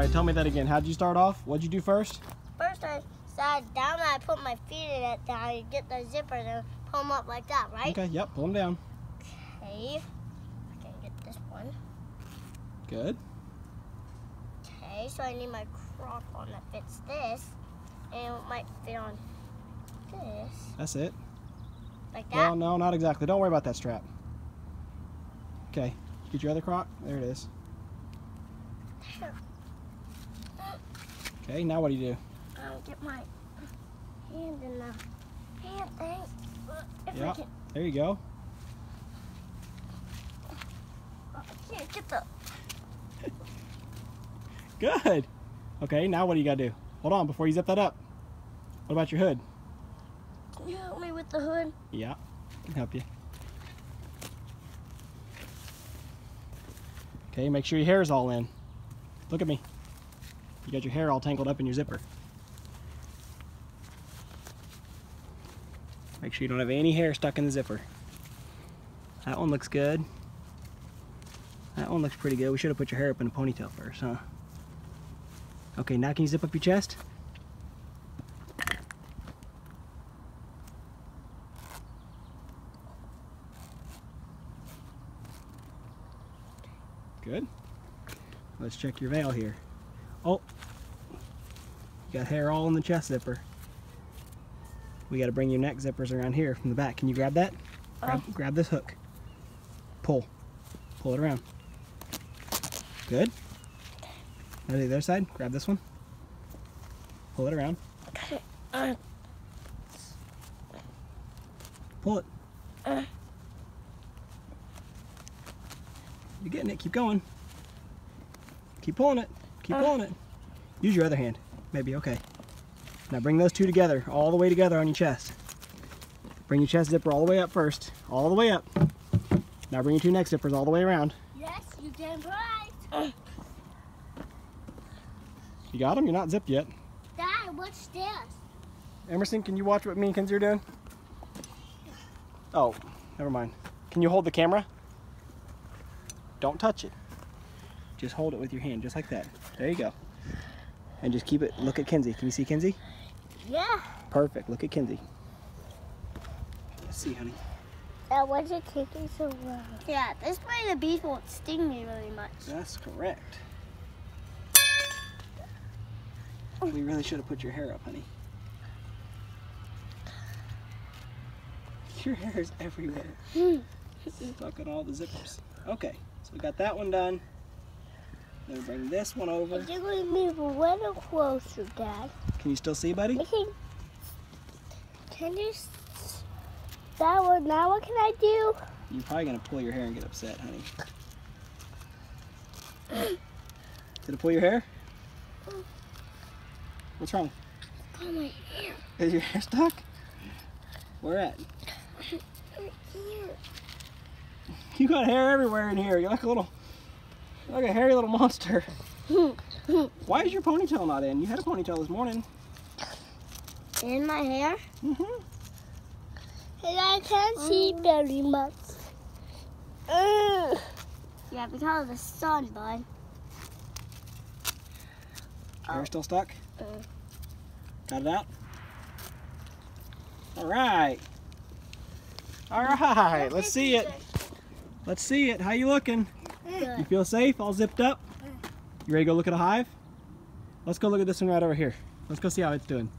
right, tell me that again. How'd you start off? What'd you do first? First I sat down and I put my feet in it, then I get the zipper and pull them up like that, right? Okay, yep, pull them down. Okay. I can get this one. Good. Okay, so I need my croc on that fits this. And it might fit on this. That's it. Like that. Well, no, not exactly. Don't worry about that strap. Okay, get your other croc. There it is. Okay, now what do you do? I'll get my hand in the hand thing. If Yeah. There you go. Oh, I can't get the. Good. Okay, now what do you gotta do? Hold on, before you zip that up. What about your hood? Can you help me with the hood? Yeah, I can help you. Okay, make sure your hair is all in. Look at me. You got your hair all tangled up in your zipper. Make sure you don't have any hair stuck in the zipper. That one looks good. That one looks pretty good. We should have put your hair up in a ponytail first, huh? Okay, now can you zip up your chest? Good. Let's check your veil here. Oh, you got hair all in the chest zipper. We got to bring your neck zippers around here from the back. Can you grab that? Grab, grab this hook. Pull. Pull it around. Good. Now the other side. Grab this one. Pull it around. Uh, Pull it. Uh. You're getting it. Keep going. Keep pulling it. Keep Uh. pulling it. Use your other hand. Maybe. Okay. Now bring those two together, all the way together on your chest. Bring your chest zipper all the way up first. All the way up. Now bring your two neck zippers all the way around. yes, you did right. You got them? You're not zipped yet. Dad, what's this? Emerson, can you watch what me and Kenzie are doing? Oh, never mind. Can you hold the camera? Don't touch it. Just hold it with your hand, just like that. There you go. And just keep it, look at Kenzie. Can you see Kenzie? Yeah. Perfect, look at Kenzie. Let's see, honey. That wasn't taking so long. Yeah, this way the bees won't sting me really much. That's correct. We really should have put your hair up, honey. Your hair is everywhere. Hmm. Stuck in all the zippers. Okay, so we got that one done. Then bring this one over. You're going to move a little closer, Dad. Can you still see, buddy? I can, can you... That one, now what can I do? You're probably gonna pull your hair and get upset, honey. Did it pull your hair? What's wrong? Oh, my hair. Is your hair stuck? Where at? You got hair everywhere in here. You're like a little, you're like a hairy little monster. Why is your ponytail not in? You had a ponytail this morning. In my hair? Mm-hmm. And I can't see very much. Ugh. Yeah, because of the sun, bud. Hair still stuck? Uh. Got it out? All right. All right, let's see it. Let's see it. How you looking? You feel safe? All zipped up? You ready to go look at a hive? Let's go look at this one right over here. Let's go see how it's doing.